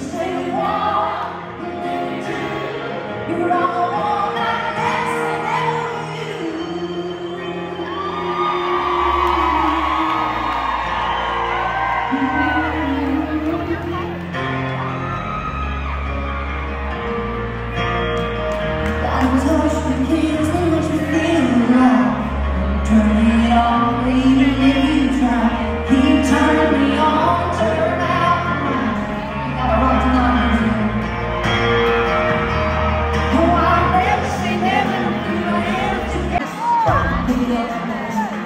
Thank you.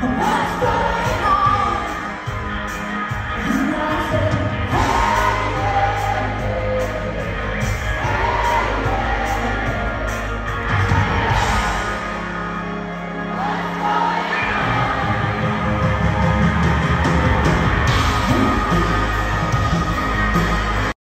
Let's go!